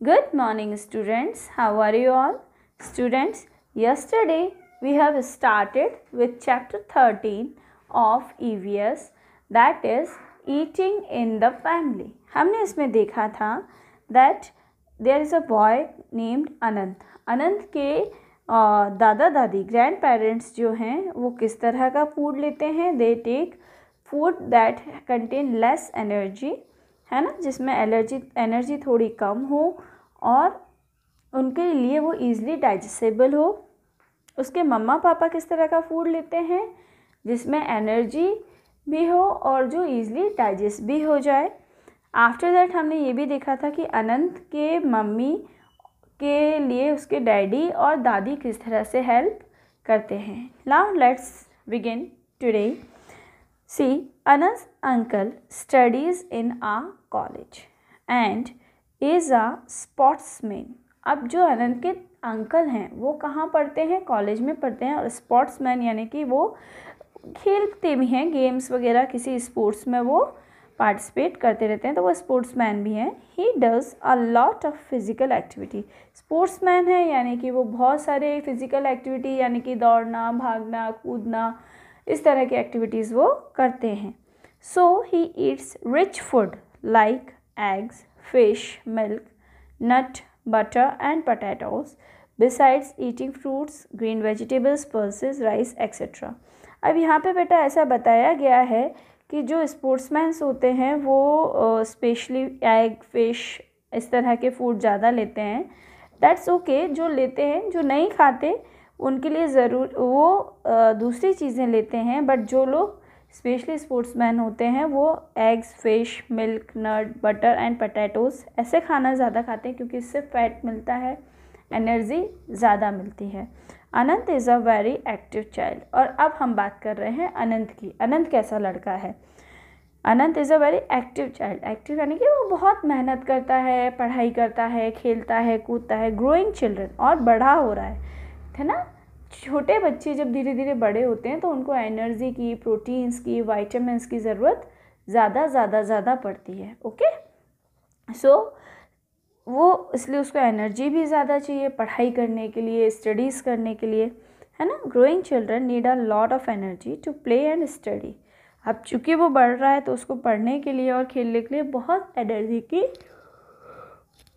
Good morning, students. How are you all? Students, yesterday we have started with chapter 13 of EVS that is eating in the family. हमने इसमें देखा था that there is a boy named अनंत अनंत के दादा दादी grand parents जो हैं वो किस तरह का फ़ूड लेते हैं they take food that contain less energy है ना, जिसमें एलर्जी, एनर्जी थोड़ी कम हो और उनके लिए वो ईज़िली डाइजेस्टेबल हो। उसके मम्मा पापा किस तरह का फ़ूड लेते हैं? जिसमें एनर्जी भी हो और जो ईज़िली डाइजेस्ट भी हो जाए। आफ्टर दैट हमने ये भी देखा था कि अनंत के मम्मी के लिए उसके डैडी और दादी किस तरह से हेल्प करते हैं। Now let's begin today Anant uncle studies in a college and is a sportsman अब जो अनंत के अंकल हैं, वो कहाँ पढ़ते हैं? कॉलेज में पढ़ते हैं और स्पोर्ट्समैन यानी कि वो खेलते भी हैं गेम्स वगैरह किसी स्पोर्ट्स में वो पार्टिसिपेट करते रहते हैं तो वो स्पोर्ट्स मैन भी हैं। He does a lot of physical activity sports man है यानी कि वो बहुत सारे फ़िज़िकल एक्टिविटी यानी कि दौड़ना, भागना, कूदना इस तरह की एक्टिविटीज़ वो करते हैं so he eats rich food like eggs fish milk nut butter and potatoes besides eating fruits, green vegetables, pulses, rice etc. अब यहाँ पे बेटा ऐसा बताया गया है कि जो स्पोर्ट्समैन्स होते हैं वो स्पेशली एग फ़िश इस तरह के फ़ूड ज़्यादा लेते हैं दैट्स ओके okay, जो लेते हैं जो नहीं खाते उनके लिए ज़रूर, वो दूसरी चीज़ें लेते हैं बट जो लोग स्पेशली स्पोर्ट्समैन होते हैं, वो eggs fish milk nut butter and potatoes ऐसे खाना ज़्यादा खाते हैं क्योंकि इससे फैट मिलता है एनर्जी ज़्यादा मिलती है। Anant is a very active child और अब हम बात कर रहे हैं अनंत की। अनंत कैसा लड़का है? Anant is a very active child active यानी कि वो बहुत मेहनत करता है, पढ़ाई करता है, खेलता है, कूदता है ग्रोइंग चिल्ड्रन और बड़ा हो रहा है। है ना? छोटे बच्चे जब धीरे धीरे बड़े होते हैं तो उनको एनर्जी की प्रोटीन्स की वाइटामस की ज़रूरत ज़्यादा ज़्यादा ज़्यादा पड़ती है ओके? सो so, वो इसलिए उसको एनर्जी भी ज़्यादा चाहिए पढ़ाई करने के लिए स्टडीज़ करने के लिए है ना? Growing children need a lot of energy to play and study. अब चूँकि वो बढ़ रहा है तो उसको पढ़ने के लिए और खेलने के लिए बहुत एनर्जी की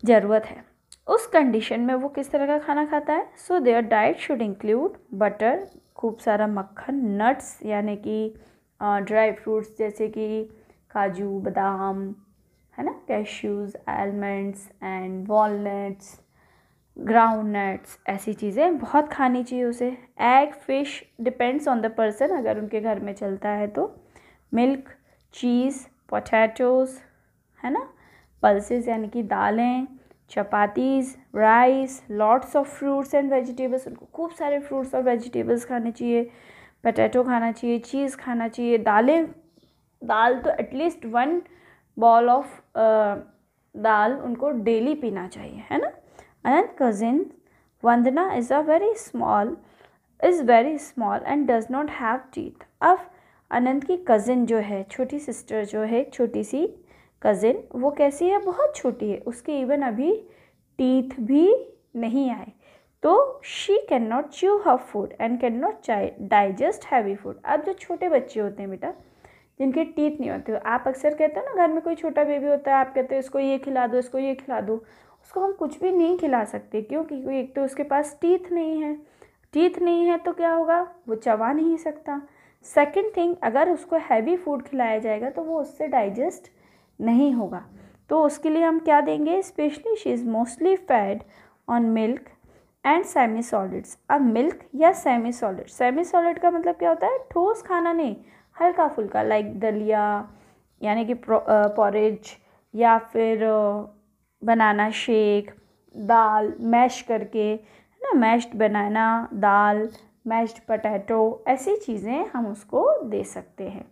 ज़रूरत है। उस कंडीशन में वो किस तरह का खाना खाता है? So their diet should include butter खूब सारा मक्खन नट्स यानी कि ड्राई फ्रूट्स जैसे कि काजू, बादाम, है ना? Cashews almonds and walnuts ground nuts ऐसी चीज़ें। बहुत खानी चाहिए उसे। Egg fish depends on the person अगर उनके घर में चलता है तो। मिल्क चीज़ पोटैटोज़ है ना? पल्सेस यानी कि दालें chapatis rice lots of fruits and vegetables उनको खूब सारे फ्रूट्स और वेजिटेबल्स खाने चाहिए पटैटो खाना चाहिए चीज़ खाना चाहिए, दालें, दाल तो at least one bowl of dal उनको डेली पीना चाहिए, है ना? Anant cousin Vandana is a very small is very small and does not have teeth अब अनंत की कज़िन जो है, छोटी सिस्टर जो है, छोटी सी कज़िन वो कैसी है? बहुत छोटी है। उसके इवन अभी टीथ भी नहीं आए। तो she can not chew her food and can not चाई डाइजेस्ट हैवी फ़ूड अब जो छोटे बच्चे होते हैं बेटा, जिनके टीथ नहीं होते, आप अक्सर कहते हो ना, घर में कोई छोटा बेबी होता है, आप कहते हो, इसको ये खिला दो, इसको ये खिला दो। उसको हम कुछ भी नहीं खिला सकते क्यों क्योंकि एक तो उसके पास टीथ नहीं है। टीथ नहीं है तो क्या होगा? वो चबा नहीं सकता। सेकंड थिंग अगर उसको हैवी फ़ूड खिलाया जाएगा तो वो उससे डाइजेस्ट नहीं होगा। तो उसके लिए हम क्या देंगे? Specially she is mostly fed on milk and semi solids अब मिल्क या सेमी सॉलिड सेमी सॉलिड का मतलब क्या होता है? ठोस खाना नहीं, हल्का फुल्का लाइक दलिया, यानी कि पॉरेज या फिर बनाना शेक दाल मैश करके, है ना? Mashed banana dal mashed potato ऐसी चीज़ें हम उसको दे सकते हैं।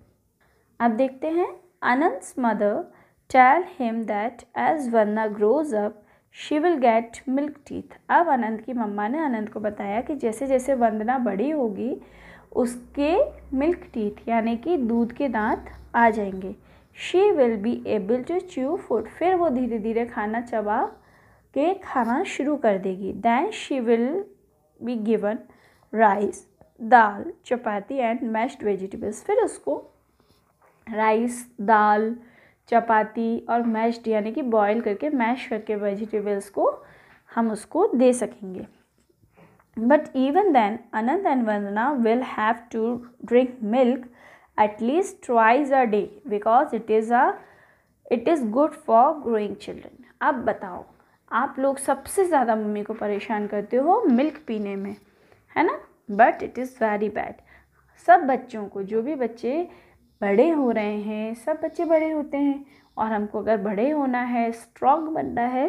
अब देखते हैं Anand's mother tell him that as Vanna grows up she will get milk teeth अब आनंद की मम्मा ने आनंद को बताया कि जैसे जैसे वंदना बड़ी होगी, उसके मिल्क टीथ यानी कि दूध के दांत आ जाएँगे। She will be able to chew food फिर वो धीरे धीरे खाना चबा के खाना शुरू कर देगी। Then she will be given rice dal, chapati and mashed vegetables फिर उसको राइस, दाल, चपाती और मैश्ड, यानी कि बॉईल करके मैश करके वेजिटेबल्स को हम उसको दे सकेंगे। But even then Anant and Vandana will have to drink milk at least twice a day because it is a it is good for growing children अब बताओ, आप लोग सबसे ज़्यादा मम्मी को परेशान करते हो मिल्क पीने में, है ना? But it is very bad सब बच्चों को, जो भी बच्चे बड़े हो रहे हैं, सब बच्चे बड़े होते हैं और हमको अगर बड़े होना है स्ट्रॉन्ग बनना है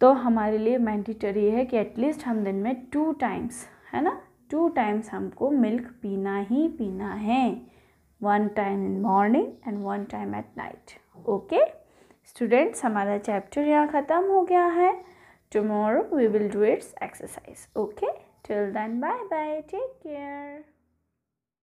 तो हमारे लिए मैंडेटरी है कि एटलीस्ट हम दिन में टू टाइम्स है ना? टू टाइम्स हमको मिल्क पीना ही पीना है। One time in morning and one time at night okay students हमारा चैप्टर यहाँ ख़त्म हो गया है। Tomorrow we will do its exercise okay till then bye bye take care